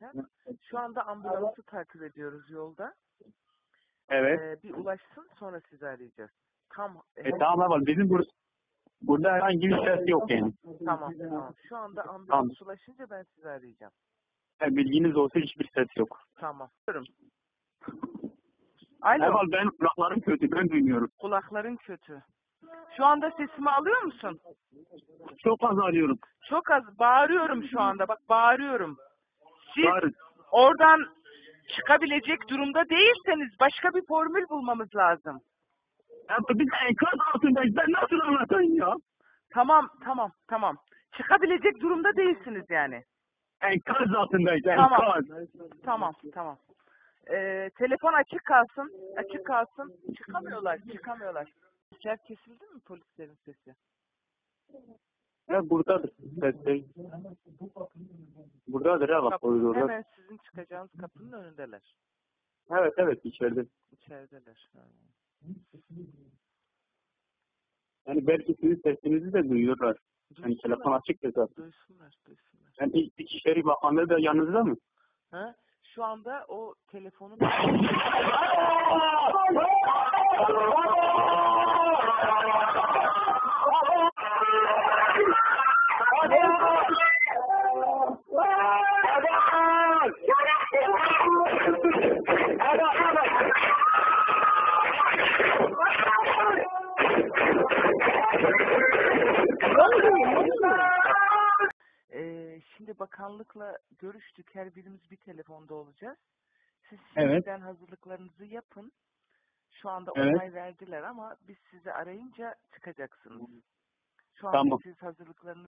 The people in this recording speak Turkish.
zaten. Şu anda ambulansı takip ediyoruz yolda. Evet. Ee, bir ulaşsın sonra sizi arayacağız. Tam E, tamam Heval bizim bur burada herhangi bir ses yok yani. tamam tamam. Şu anda ambulans Tamam. ulaşınca ben sizi arayacağım. E, bilginiz olsun hiçbir ses yok. Tamam. Alo. Heval ben kulaklarım kötü ben duymuyorum. Kulakların kötü. Şu anda sesimi alıyor musun? Çok az arıyorum. Çok az bağırıyorum şu anda. Bak bağırıyorum. Siz oradan çıkabilecek durumda değilseniz başka bir formül bulmamız lazım. Ya biz enkaz altındayız. Ben nasıl anlatayım ya? Tamam, tamam, tamam. Çıkabilecek durumda değilsiniz yani. Enkaz altındayız. Tamam. Enkaz. Tamam, tamam. Ee, telefon açık kalsın, açık kalsın. Çıkamıyorlar, çıkamıyorlar. Ses kesildi mi polislerin sesi? Ya buradadır. Sesler. Buradadır Kapı- koridorda. hemen sizin çıkacağınız kapının önündeler. Evet evet içeride. İçerideler. Ha. Yani belki sizin sesinizi de duyuyorlar. Yani telefon Duysunlar, açık ya zaten. duysunlar, duysunlar. Yani İç- İçişleri Bakanlığı da yanınızda mı? Ha? Şu anda o telefonun şimdi bakanlıkla görüştük. Her birimiz bir telefonda olacağız. Siz Evet. şimdiden hazırlıklarınızı yapın. Şu anda Evet. onay verdiler ama biz sizi arayınca çıkacaksınız. Şu anda Tamam. siz hazırlıklarınızı